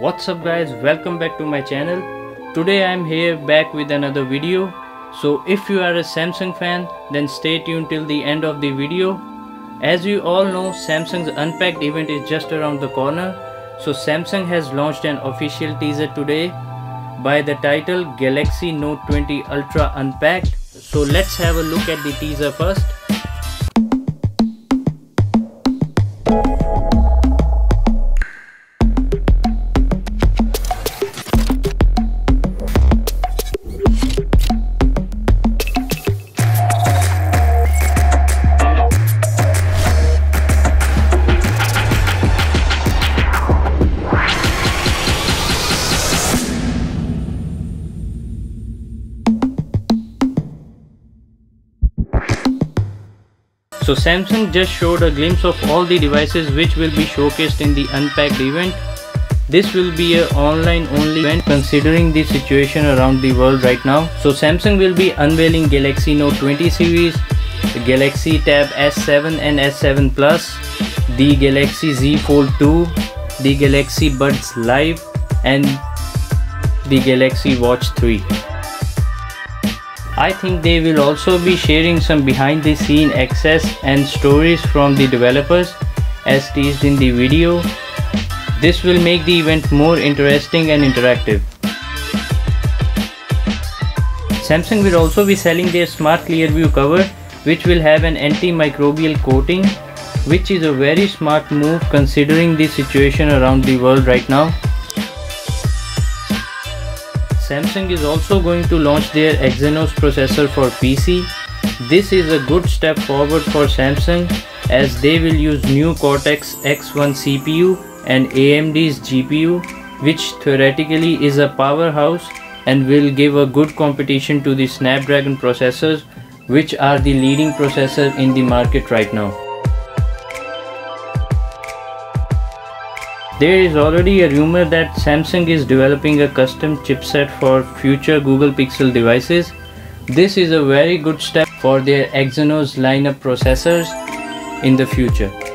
what's up guys? Welcome back to my channel. Today i'm here back with another video. So if you are a samsung fan then stay tuned till the end of the video. As you all know samsung's unpacked event is just around the corner so samsung has launched an official teaser today by the title galaxy note 20 ultra unpacked. So let's have a look at the teaser first So Samsung just showed a glimpse of all the devices which will be showcased in the Unpacked event. This will be a online only event considering the situation around the world right now. So Samsung will be unveiling Galaxy Note 20 series, the Galaxy Tab S7 and S7 Plus, the Galaxy Z Fold 2, the Galaxy Buds Live and the Galaxy Watch 3. I think they will also be sharing some behind the scene access and stories from the developers as teased in the video. This will make the event more interesting and interactive. Samsung will also be selling their Smart Clearview cover which will have an antimicrobial coating which is a very smart move considering the situation around the world right now. Samsung is also going to launch their Exynos processor for PC. This is a good step forward for Samsung as they will use new Cortex X1 CPU and AMD's GPU which theoretically is a powerhouse and will give a good competition to the Snapdragon processors which are the leading processor in the market right now. There is already a rumor that Samsung is developing a custom chipset for future Google Pixel devices. This is a very good step for their Exynos lineup processors in the future.